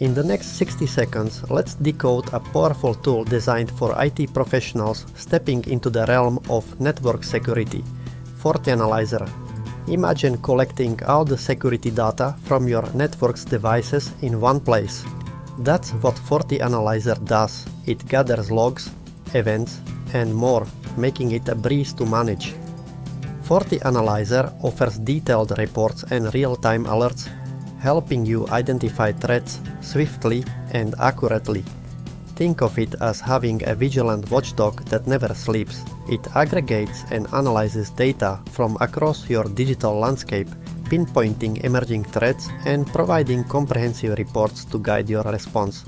In the next 60 seconds, let's decode a powerful tool designed for IT professionals stepping into the realm of network security, FortiAnalyzer. Imagine collecting all the security data from your network's devices in one place. That's what FortiAnalyzer does. It gathers logs, events, and more, making it a breeze to manage. FortiAnalyzer offers detailed reports and real-time alerts helping you identify threats swiftly and accurately. Think of it as having a vigilant watchdog that never sleeps. It aggregates and analyzes data from across your digital landscape, pinpointing emerging threats and providing comprehensive reports to guide your response.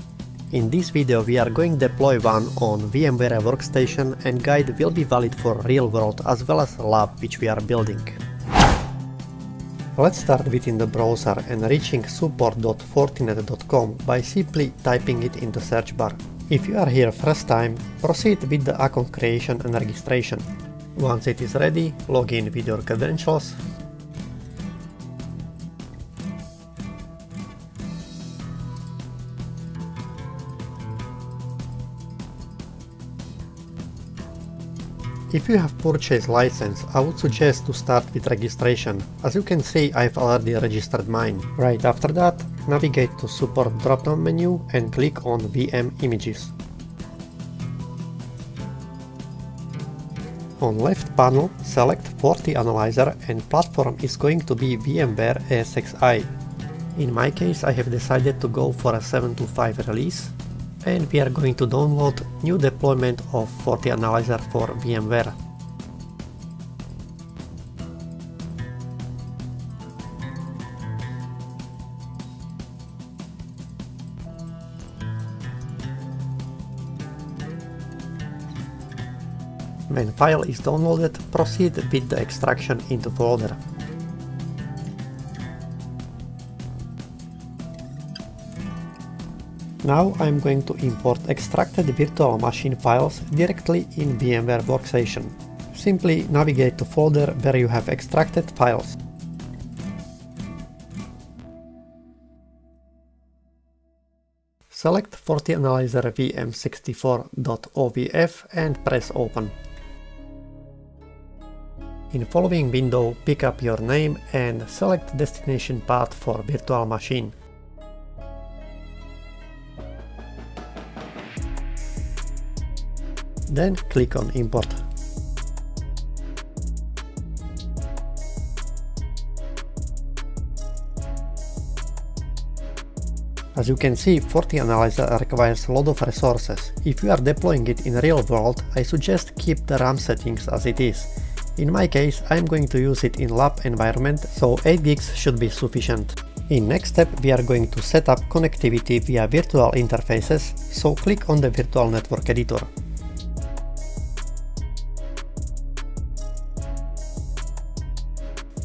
In this video we are going to deploy one on VMware Workstation and guide will be valid for real world as well as lab which we are building. Let's start within the browser and reaching support.fortinet.com by simply typing it in the search bar. If you are here first time, proceed with the account creation and registration. Once it is ready, log in with your credentials If you have purchased license, I would suggest to start with registration. As you can see, I've already registered mine. Right after that, navigate to support drop-down menu and click on VM images. On left panel, select FortiAnalyzer and platform is going to be VMware ESXi. In my case, I have decided to go for a 7.2.5 release and we are going to download new deployment of FortiAnalyzer for VMware. When file is downloaded, proceed with the extraction into folder. Now I'm going to import extracted virtual machine files directly in VMware Workstation. Simply navigate to folder where you have extracted files. Select FortiAnalyzer VM64.ovf and press open. In following window, pick up your name and select destination path for virtual machine. Then click on import. As you can see, FortiAnalyzer requires a lot of resources. If you are deploying it in real world, I suggest keep the RAM settings as it is. In my case, I am going to use it in lab environment, so 8 gigs should be sufficient. In next step, we are going to set up connectivity via virtual interfaces, so click on the virtual network editor.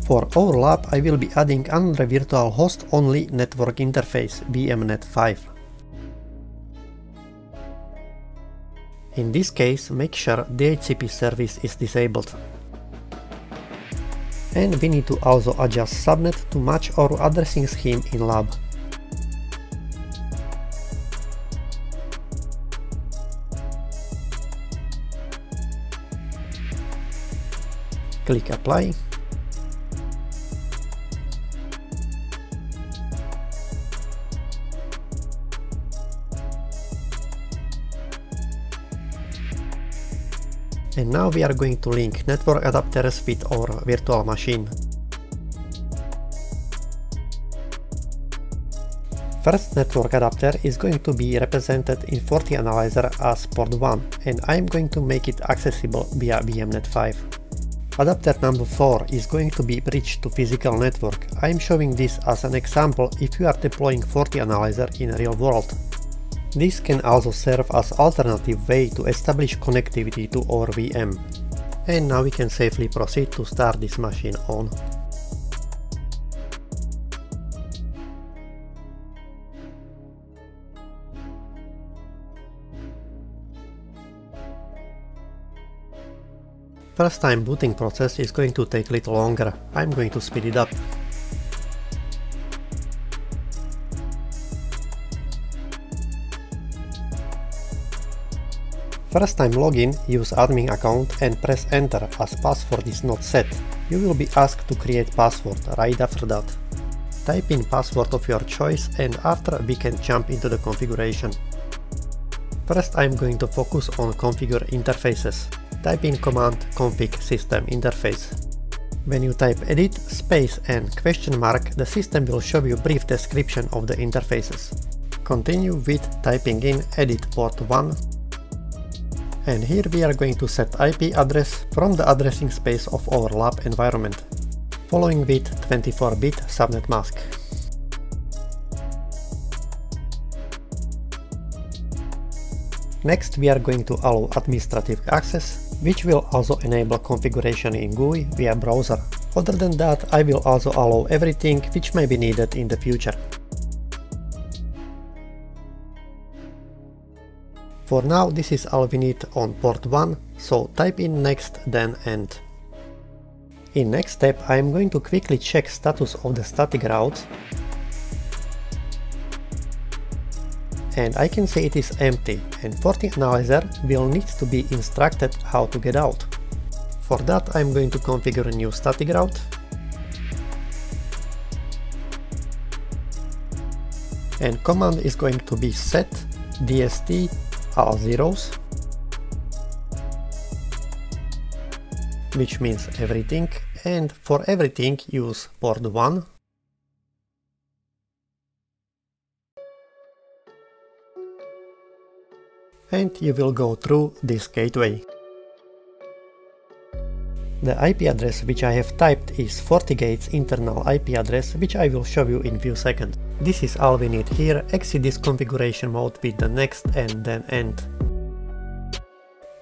For our lab I will be adding another virtual host only network interface VMnet 5. In this case make sure DHCP service is disabled. And we need to also adjust subnet to match our addressing scheme in lab. Click apply And now we are going to link network adapters with our virtual machine. First network adapter is going to be represented in FortiAnalyzer as port 1 and I am going to make it accessible via VMnet 5. Adapter number 4 is going to be bridged to physical network. I am showing this as an example if you are deploying FortiAnalyzer in real world. This can also serve as alternative way to establish connectivity to our VM. And now we can safely proceed to start this machine on. First time booting process is going to take a little longer, I'm going to speed it up. First time login, use admin account and press enter as password is not set. You will be asked to create password right after that. Type in password of your choice and after we can jump into the configuration. First I'm going to focus on configure interfaces. Type in command config system interface. When you type edit, space and question mark, the system will show you brief description of the interfaces. Continue with typing in edit port 1 and here we are going to set IP address from the addressing space of our lab environment following with 24-bit subnet mask. Next we are going to allow administrative access, which will also enable configuration in GUI via browser. Other than that, I will also allow everything which may be needed in the future. For now this is all we need on port 1, so type in next then end. In next step I am going to quickly check status of the static route and I can see it is empty and FortiAnalyzer will need to be instructed how to get out. For that I'm going to configure a new static route and command is going to be set dst all zeros which means everything and for everything use port 1 and you will go through this gateway. The IP address which I have typed is FortiGate's internal IP address which I will show you in few seconds. This is all we need here, exit this configuration mode with the next and then end.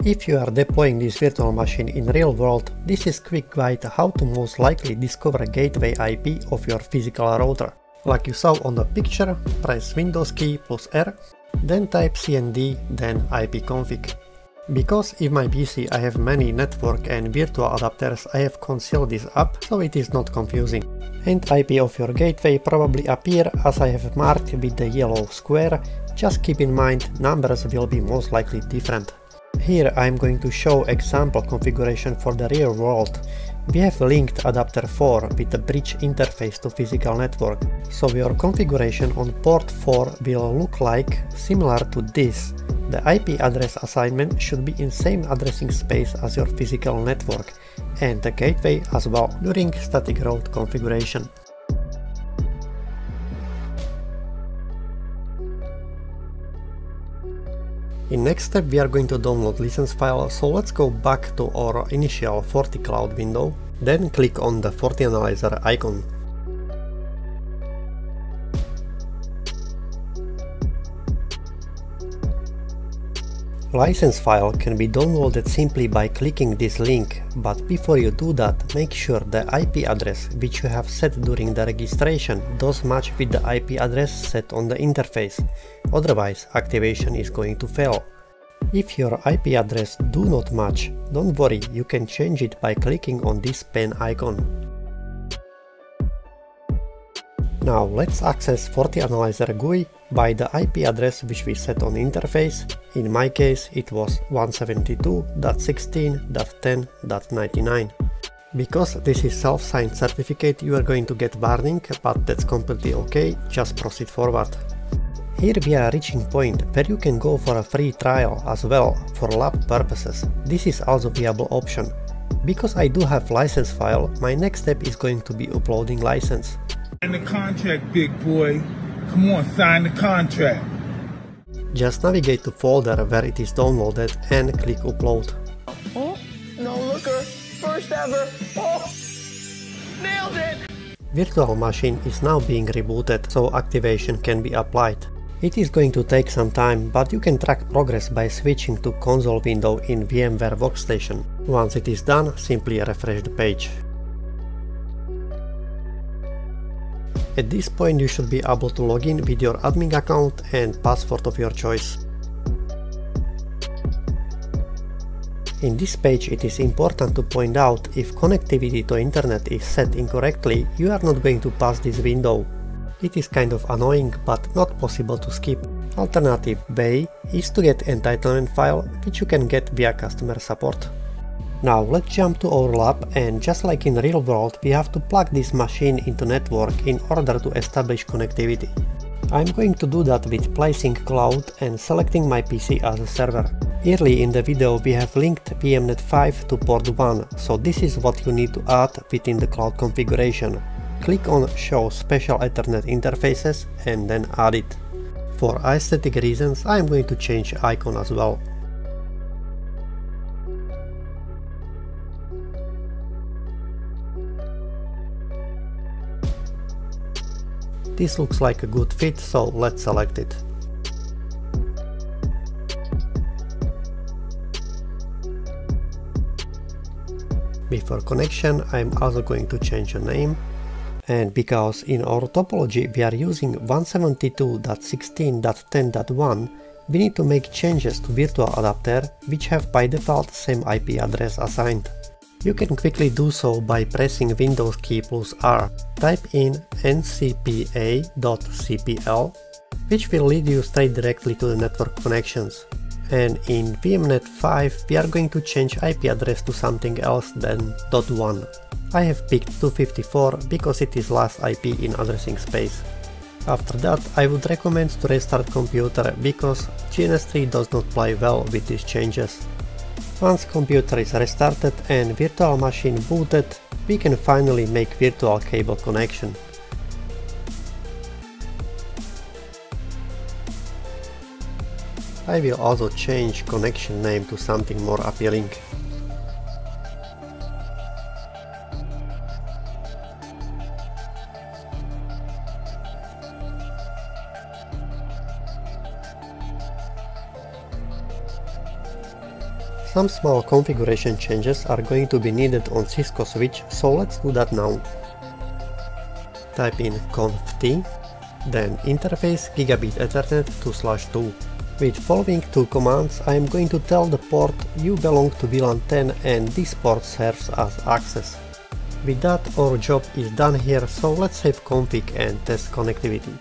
If you are deploying this virtual machine in real world, this is quick guide how to most likely discover gateway IP of your physical router. Like you saw on the picture, press Windows key plus R, then type cmd, then ipconfig. Because in my PC I have many network and virtual adapters I have concealed this up so it is not confusing. And IP of your gateway probably appear as I have marked with the yellow square, just keep in mind numbers will be most likely different. Here I am going to show example configuration for the real world. We have linked adapter 4 with the bridge interface to physical network, so your configuration on port 4 will look like similar to this. The IP address assignment should be in same addressing space as your physical network, and the gateway as well during static route configuration. In next step we are going to download license file, so let's go back to our initial FortiCloud window, then click on the FortiAnalyzer icon. License file can be downloaded simply by clicking this link, but before you do that, make sure the IP address which you have set during the registration does match with the IP address set on the interface, otherwise activation is going to fail. If your IP address do not match, don't worry, you can change it by clicking on this pen icon. Now let's access FortiAnalyzer GUI by the IP address which we set on interface. In my case it was 172.16.10.99. Because this is self-signed certificate you are going to get warning, but that's completely okay, just proceed forward. Here we are reaching point where you can go for a free trial as well for lab purposes. This is also viable option. Because I do have license file, my next step is going to be uploading license. Sign the contract, big boy. Come on, sign the contract. Just navigate to folder where it is downloaded and click upload. Oh, no looker. First ever. Oh, nailed it. Virtual machine is now being rebooted, so activation can be applied. It is going to take some time, but you can track progress by switching to console window in VMware Workstation. Once it is done, simply refresh the page. At this point you should be able to log in with your admin account and password of your choice. In this page it is important to point out if connectivity to internet is set incorrectly, you are not going to pass this window. It is kind of annoying but not possible to skip. Alternative way is to get entitlement file which you can get via customer support. Now let's jump to our lab and just like in real world we have to plug this machine into network in order to establish connectivity. I'm going to do that with placing cloud and selecting my PC as a server. Early in the video we have linked VMnet 5 to port 1, so this is what you need to add within the cloud configuration. Click on show special ethernet interfaces and then add it. For aesthetic reasons I am going to change icon as well. This looks like a good fit, so let's select it. Before connection, I'm also going to change the name. And because in our topology we are using 172.16.10.1, we need to make changes to virtual adapter which have by default same IP address assigned. You can quickly do so by pressing Windows key plus R. Type in ncpa.cpl, which will lead you straight directly to the network connections. And in VMnet 5 we are going to change IP address to something else than .1. I have picked 254 because it is last IP in addressing space. After that I would recommend to restart computer because GNS3 does not play well with these changes. Once computer is restarted and virtual machine booted, we can finally make virtual cable connection. I will also change connection name to something more appealing. Some small configuration changes are going to be needed on Cisco switch, so let's do that now. Type in conft, then interface gigabit ethernet 2 slash 2. With following two commands I am going to tell the port you belong to VLAN 10 and this port serves as access. With that our job is done here so let's save config and test connectivity.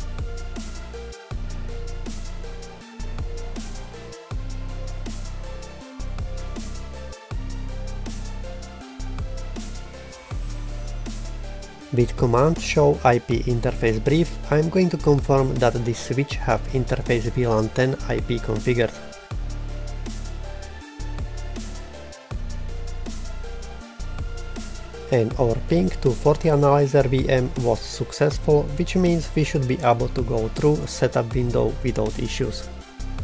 With command show IP interface brief, I am going to confirm that this switch have interface VLAN 10 IP configured. And our ping to FortiAnalyzer VM was successful, which means we should be able to go through setup window without issues.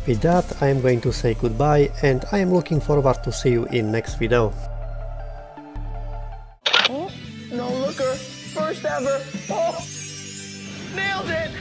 With that I am going to say goodbye and I am looking forward to see you in next video. Oh, nailed it.